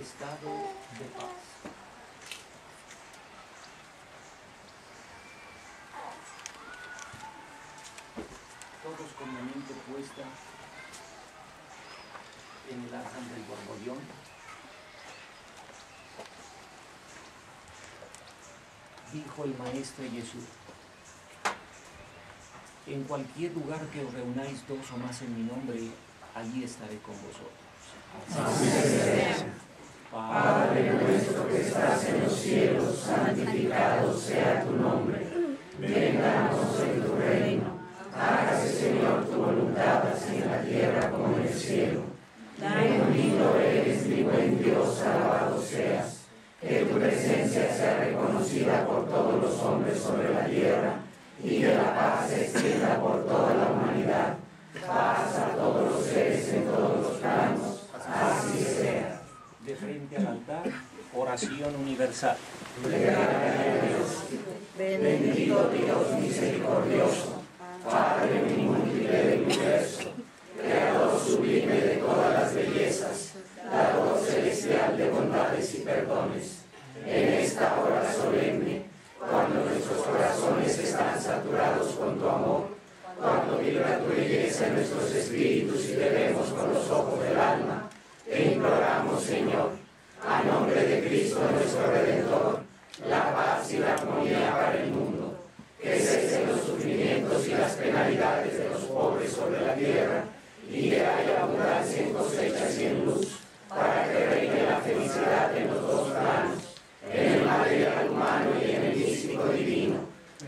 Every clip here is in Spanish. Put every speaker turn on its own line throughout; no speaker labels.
estado de paz. Todos con la mente puesta en el del borbollón. Dijo el Maestro Jesús, en cualquier lugar que os reunáis dos o más en mi nombre, allí estaré con vosotros.
Estás en los cielos, santificado sea tu nombre. Venga a nosotros tu reino. Hágase, Señor, tu voluntad, así en la tierra como en el cielo. Bendito eres, mi buen Dios, alabado seas. Que tu presencia sea reconocida por todos los hombres sobre la tierra y que la paz se extienda
oración universal.
Bendito Dios misericordioso, Padre múltiple del universo, Creador sublime de todas las bellezas, dador celestial de bondades y perdones. En esta hora solemne, cuando nuestros corazones están saturados con tu amor, cuando vibra tu belleza en nuestros espíritus y te vemos con los ojos del alma, te imploramos, Señor, Cristo nuestro Redentor, la paz y la armonía para el mundo, que cesen los sufrimientos y las penalidades de los pobres sobre la tierra, y que haya abundancia en cosechas y en luz, para que reine la felicidad en los dos planos, en el material humano y en el místico divino.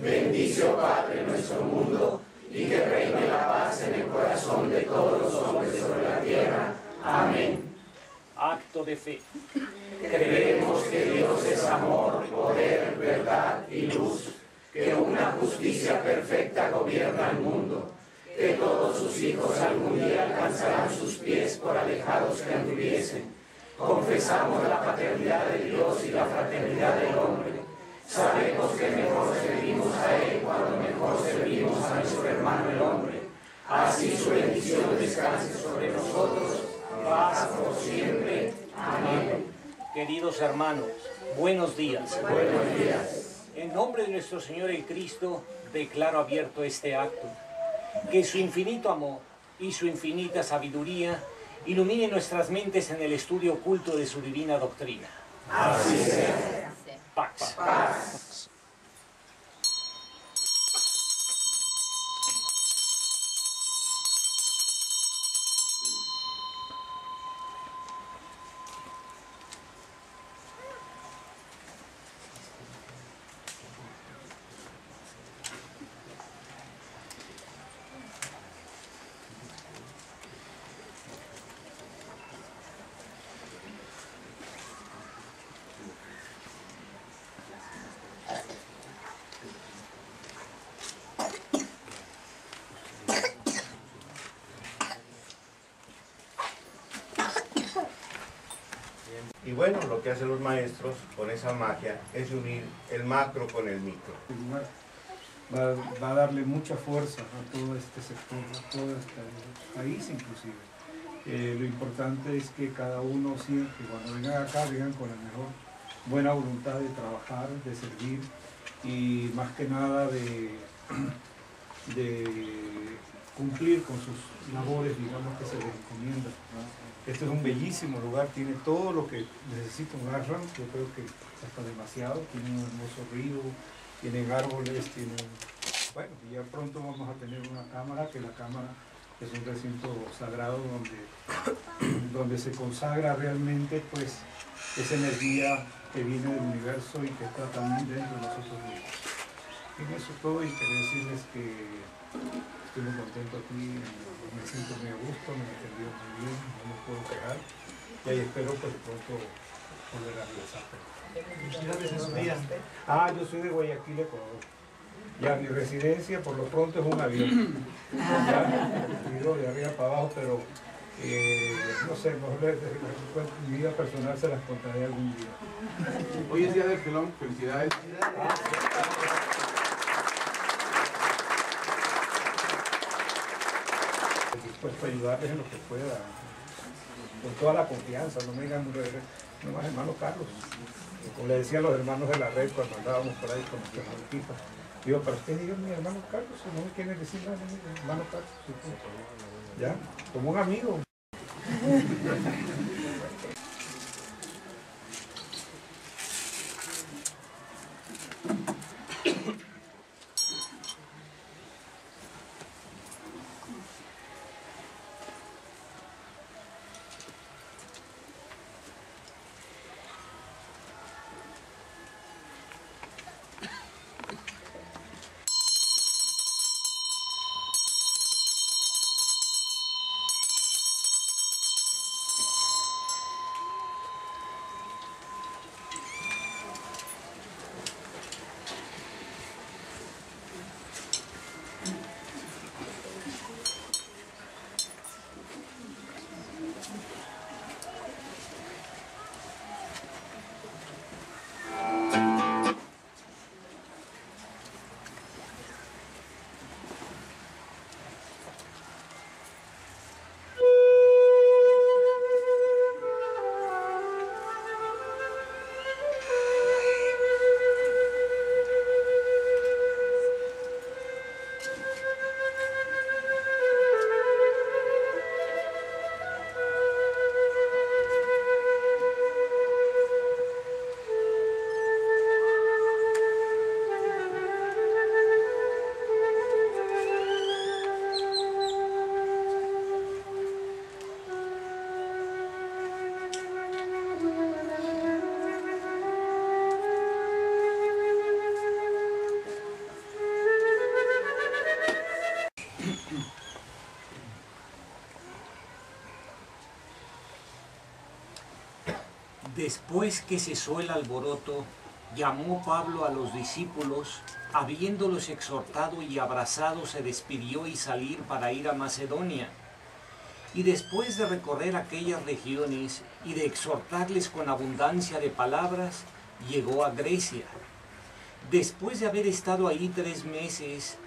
Bendice, oh Padre, nuestro mundo, y que reine la paz en el corazón de todos los hombres sobre la tierra. Amén.
Acto de fe.
Creemos que Dios es amor, poder, verdad y luz, que una justicia perfecta gobierna el mundo, que todos sus hijos algún día alcanzarán sus pies por alejados que anduviesen. Confesamos la paternidad de Dios y la fraternidad del hombre. Sabemos que mejor servimos a Él cuando mejor servimos a nuestro hermano el hombre. Así su bendición descanse sobre nosotros, paz por siempre.
Queridos hermanos, buenos días.
Buenos días.
En nombre de nuestro Señor el Cristo, declaro abierto este acto. Que su infinito amor y su infinita sabiduría iluminen nuestras mentes en el estudio oculto de su divina doctrina.
Así sea.
Pax.
Y bueno, lo que hacen los maestros con esa magia es unir el macro con el micro.
Va, va a darle mucha fuerza a todo este sector, a todo este país inclusive. Eh, lo importante es que cada uno siempre, cuando vengan acá, vengan con la mejor buena voluntad de trabajar, de servir y más que nada de, de cumplir con sus labores, digamos, que se les encomienda. Este es un bellísimo lugar, tiene todo lo que necesita un Ashram, yo creo que hasta demasiado, tiene un hermoso río, tienen árboles, tienen... Bueno, y ya pronto vamos a tener una cámara, que la cámara es un recinto sagrado donde, donde se consagra realmente pues esa energía que viene del universo y que está también dentro de nosotros mismos. En eso todo y quería decirles que estoy muy contento aquí, me siento muy a gusto, me he entendido muy bien, no me puedo quejar y ahí espero pues pronto volver a regresar. Ah, yo soy de Guayaquil, Ecuador. Ya mi residencia por lo pronto es un avión. Ya, digo, de arriba para abajo, pero eh, no sé, mejor de- de- de- mi vida personal se las contaré algún día.
Hoy es día del pelón, felicidades.
Dispuesto a ayudarles en lo que pueda, con toda la confianza, no me digan, nomás hermano Carlos. Como le decía a los hermanos de la red cuando andábamos por ahí con nuestras equipas. Digo, para usted digo mi hermano Carlos, no me quiere decir nada, mi hermano Carlos. Ya, como un amigo.
Después que cesó el alboroto, llamó Pablo a los discípulos, habiéndolos exhortado y abrazado, se despidió y salir para ir a Macedonia. Y después de recorrer aquellas regiones y de exhortarles con abundancia de palabras, llegó a Grecia. Después de haber estado ahí tres meses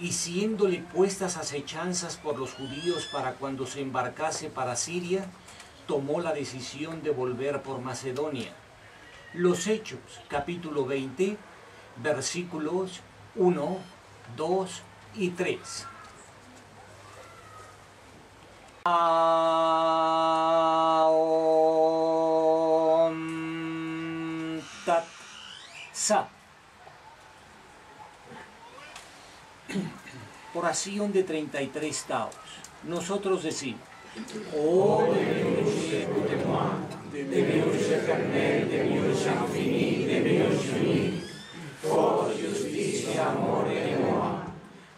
y siéndole puestas acechanzas por los judíos para cuando se embarcase para Siria, tomó la decisión de volver por Macedonia. Los Hechos, capítulo 20, versículos 1, 2 y 3. Aom Tat. Oración de 33 taos. Nosotros decimos.
O, de miluște cu demant, de miluște pe noi, de miluște am finit, de miluște unit, for justiție, amore, noa.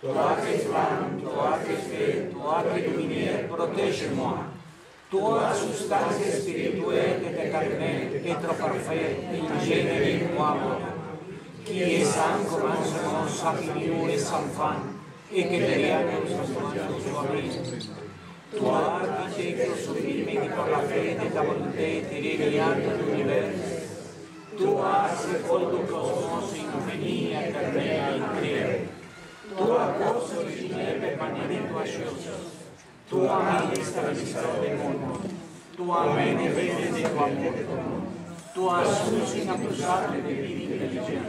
Toate slam, toate fe, toate lumine, proteje-mă. Toda sustancia espiritual que te carne, petro perfecto, ingenere in uomo, qui es anco manso non sapiniu e sanfan, e che te riano in sanfan, que por la fe de ta volonté tireniante l'univers, tu has sepolto cosmos infinita eterna intera. Tua cosa origine permanente asciosa. Tua mente estabilizada del mundo. Tua mente vede de tu amor. Tua sus inacusable de vida inteligencia.